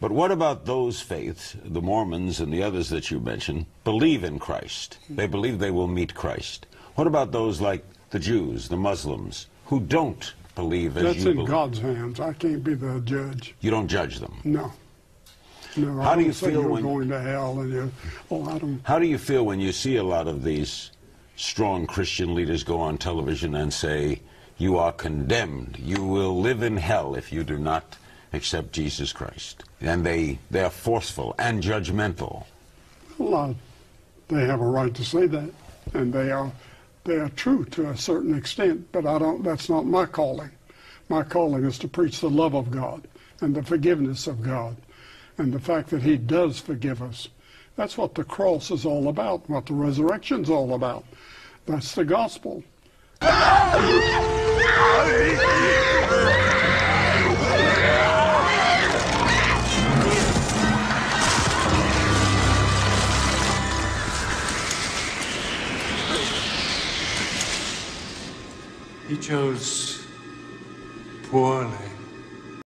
But what about those faiths, the Mormons and the others that you mentioned, believe in Christ? They believe they will meet Christ. What about those like the Jews, the Muslims, who don't believe as That's in believe? God's hands. I can't be the judge. You don't judge them. No. No, How I do you feel you're when- going to hell and you, oh, I don't, How do you feel when you see a lot of these strong Christian leaders go on television and say, you are condemned, you will live in hell if you do not accept Jesus Christ? And they, they are forceful and judgmental. well, uh, they have a right to say that. And they are, they are true to a certain extent, but I don't, that's not my calling. My calling is to preach the love of God and the forgiveness of God and the fact that He does forgive us. That's what the cross is all about, what the resurrection's all about. That's the gospel. He chose poorly